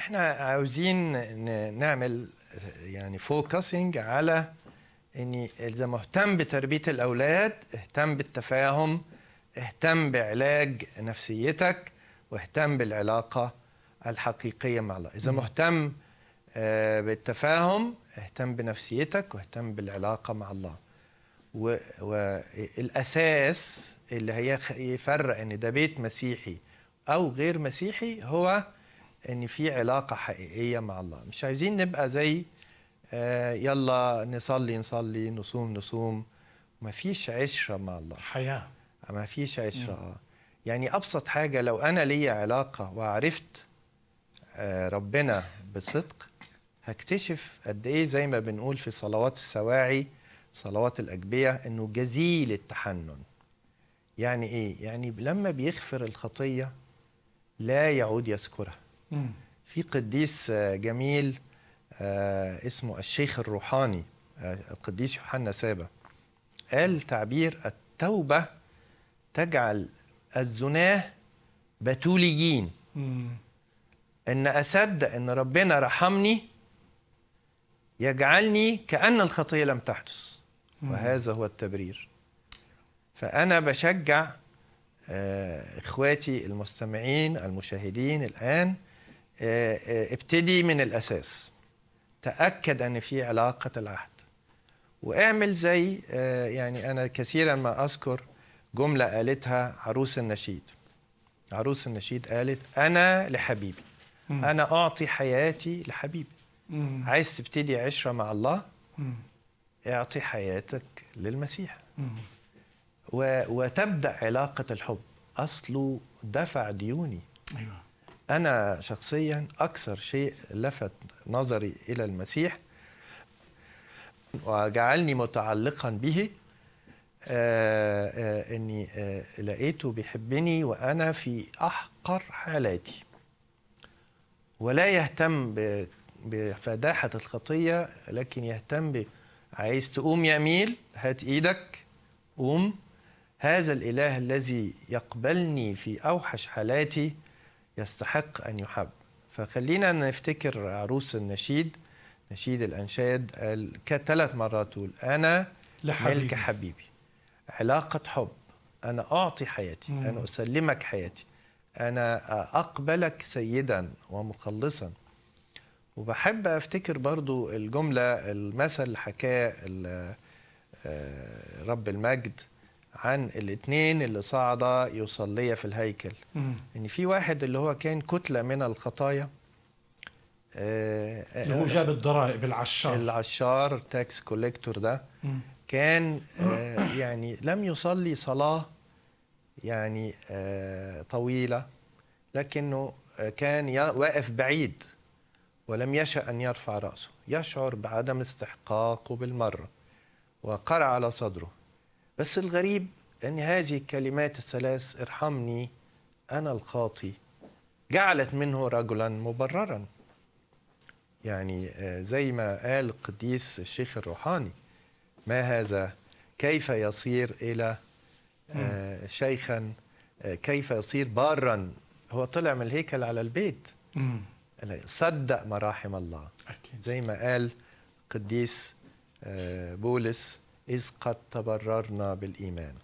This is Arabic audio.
إحنا عاوزين نعمل يعني فوكسنج على اني إذا مهتم بتربية الأولاد اهتم بالتفاهم اهتم بعلاج نفسيتك واهتم بالعلاقة الحقيقية مع الله. إذا مهتم آه، بالتفاهم اهتم بنفسيتك واهتم بالعلاقة مع الله. والاساس اللي هي يفرق إن ده بيت مسيحي أو غير مسيحي هو إن في علاقة حقيقية مع الله. مش عايزين نبقى زي آه، يلا نصلي نصلي نصوم نصوم. ما فيش عشرة مع الله. حياة. ما فيش عشرة. آه. يعني أبسط حاجة لو أنا ليا علاقة وعرفت آه، ربنا بصدق هكتشف قد إيه زي ما بنقول في صلوات السواعي صلوات الأجبية إنه جزيل التحنن. يعني إيه؟ يعني لما بيغفر الخطية لا يعود يذكرها مم. في قديس آه، جميل آه، اسمه الشيخ الروحاني آه، القديس يوحنا سابا قال تعبير التوبة تجعل الزناة بتوليين. إن اصدق إن ربنا رحمني يجعلني كأن الخطية لم تحدث. وهذا هو التبرير. فأنا بشجع إخواتي المستمعين المشاهدين آه، ابتدي من الأساس. تأكد أن في علاقة العهد. واعمل زي آه، يعني أنا كثيرا ما أذكر جملة قالتها عروس النشيد. عروس النشيد قالت أنا لحبيبي. أنا أعطي حياتي لحبيبي. عايز تبتدي عشرة مع الله. اعطي حياتك للمسيح. وتبدأ علاقة الحب. أصله دفع ديوني. أيوه. أنا شخصيا أكثر شيء لفت نظري إلى المسيح وجعلني متعلقا به آه آه إني آه لقيته بيحبني وأنا في أحقر حالاتي. ولا يهتم ب- بفداحة الخطية لكن يهتم ب عايز تقوم يا أميل؟ هات إيدك قوم. هذا الإله الذي يقبلني في أوحش حالاتي يستحق أن يحب. فخلينا نفتكر عروس النشيد نشيد الأنشاد قال ثلاث مرات تقول أنا لحبيبي. ملك حبيبي. علاقة حب. أنا أعطي حياتي مم. أنا أسلمك حياتي. أنا أقبلك سيدا ومخلصا. وبحب أفتكر برضو الجملة المثل اللي حكاه آه، رب المجد عن الاثنين اللي صعدا يصليا في الهيكل. مم. ان في واحد اللي هو كان كتلة من الخطايا آه، اللي هو جاب الضرائب العشار العشار tax collector ده. مم. كان آه، يعني لم يصلي صلاة يعني آه، طويلة لكنه آه، كان واقف بعيد ولم يشأ أن يرفع رأسه. يشعر بعدم استحقاقه بالمرة وقرع على صدره. بس الغريب أن هذه الكلمات الثلاث ارحمني أنا الخاطي. جعلت منه رجلا مبررا. يعني آه، زي ما قال القديس الشيخ الروحاني ما هذا؟ كيف يصير إلى آه، شيخا؟ آه، كيف يصير بارا هو طلع من الهيكل على البيت. صدق مراحم الله. أكيد. زي ما قال قديس بولس إذ قد تبررنا بالإيمان.